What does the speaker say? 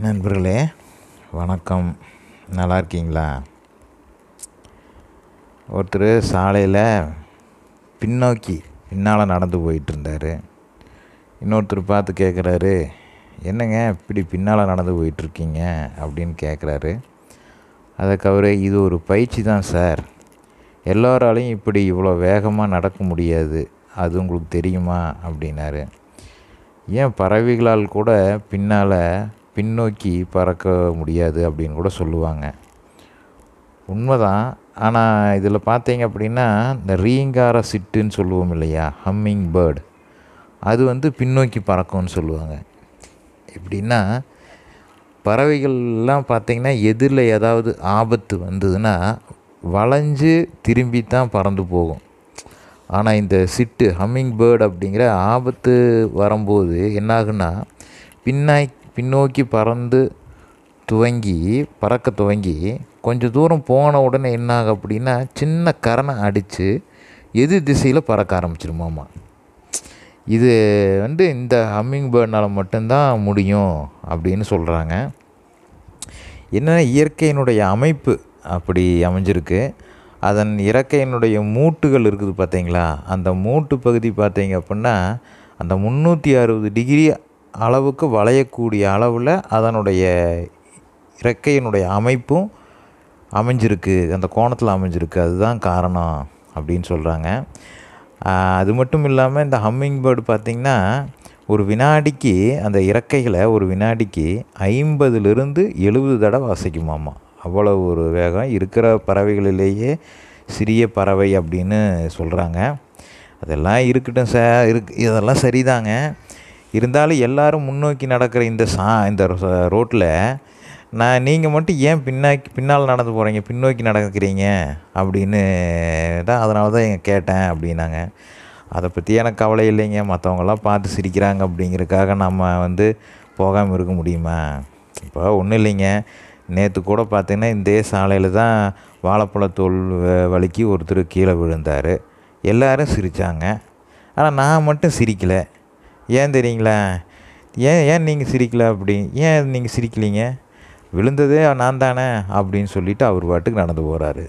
நண்பர்களே வணக்கம். நல்லா இருக்கீங்களா? ஒருத்தர் சாலையில் பின்னோக்கி பின்னால் நடந்து போயிட்டுருந்தார் இன்னொருத்தர் பார்த்து கேட்குறாரு என்னங்க இப்படி பின்னால் நடந்து போயிட்டுருக்கீங்க அப்படின்னு கேட்குறாரு அதுக்கு அவர் இது ஒரு பயிற்சி தான் சார். எல்லோராலையும் இப்படி இவ்வளோ வேகமாக நடக்க முடியாது. அது உங்களுக்கு தெரியுமா? அப்படின்னாரு. ஏன் பறவைகளால் கூட பின்னால் பின்னோக்கி பறக்க முடியாது அப்படின்னு கூட சொல்லுவாங்க. உண்மைதான். ஆனால் இதில் பார்த்தீங்க அப்படின்னா இந்த ரீங்கார சிட்டுன்னு சொல்லுவோம் இல்லையா? ஹம்மிங் பேர்டு அது வந்து பின்னோக்கி பறக்கும்னு சொல்லுவாங்க. எப்படின்னா பறவைகள்லாம் பார்த்திங்கன்னா எதிரில் ஏதாவது ஆபத்து வந்ததுன்னா வளைஞ்சு திரும்பி தான் பறந்து போகும். ஆனால் இந்த சிட்டு ஹம்மிங் பேர்டு அப்படிங்கிற ஆபத்து வரும்போது என்னாகுன்னா பின்னாய் பின்னோக்கி பறந்து துவங்கி பறக்க துவங்கி கொஞ்சம் தூரம் போன உடனே என்னாகும் அப்படின்னா சின்ன கரணை அடித்து எது திசையில் பறக்க ஆரம்பிச்சிருமாம்மா இது வந்து இந்த ஹம்மிங் பேர்ட்னால் மட்டும்தான் முடியும் அப்படின்னு சொல்கிறாங்க என்னென்னா இயற்கையினுடைய அமைப்பு அப்படி அமைஞ்சிருக்கு. அதன் இறக்கையினுடைய மூட்டுகள் இருக்குது பார்த்தீங்களா அந்த மூட்டு பகுதி பார்த்தீங்க அப்படின்னா அந்த முந்நூற்றி அறுபது டிகிரி அளவுக்கு வளையக்கூடிய அளவில் அதனுடைய இறக்கையினுடைய அமைப்பும் அமைஞ்சிருக்கு. அந்த கோணத்தில் அமைஞ்சிருக்கு. அதுதான் காரணம் அப்படின்னு சொல்கிறாங்க அது மட்டும் இல்லாமல் இந்த ஹம்மிங் பேர்டு பார்த்திங்கன்னா ஒரு வினாடிக்கு அந்த இறக்கைகளை ஒரு வினாடிக்கு ஐம்பதுலேருந்து எழுபது தடவை அசைக்குமாமா. அவ்வளோ ஒரு வேகம். இருக்கிற பறவைகளிலேயே சிறிய பறவை அப்படின்னு சொல்கிறாங்க அதெல்லாம் இருக்கட்டும் சார். இருக்கு இதெல்லாம் சரிதாங்க. இருந்தாலும் எல்லோரும் முன்னோக்கி நடக்கிற இந்த சா இந்த ரோட்டில் நான் நீங்கள் மட்டும் ஏன் பின்னாக்கி பின்னால் நடந்து போகிறீங்க பின்னோக்கி நடக்கிறீங்க? அப்படின்னு தான் அதனால தான் எங்கள் கேட்டேன் அப்படின்னாங்க. அதை பற்றி எனக்கு கவலை இல்லைங்க. மற்றவங்களாம் பார்த்து சிரிக்கிறாங்க அப்படிங்கிறதுக்காக நம்ம வந்து போகாமல் இருக்க முடியுமா? இப்போ ஒன்றும் இல்லைங்க. நேற்று கூட பார்த்தீங்கன்னா இந்தே சாலையில் தான் வாழைப்பழத்தோல் வலிக்கு ஒருத்தர் கீழே விழுந்தார். எல்லோரும் சிரித்தாங்க ஆனால் நான் மட்டும் சிரிக்கலை. ஏன் தெரியுங்களா? ஏன் ஏன் நீங்கள் சிரிக்கலை அப்படி? ஏன் நீங்கள் சிரிக்கலீங்க? விழுந்ததே நான் தானே அப்படின்னு சொல்லிவிட்டு அவர் பாட்டுக்கு நடந்து போகிறாரு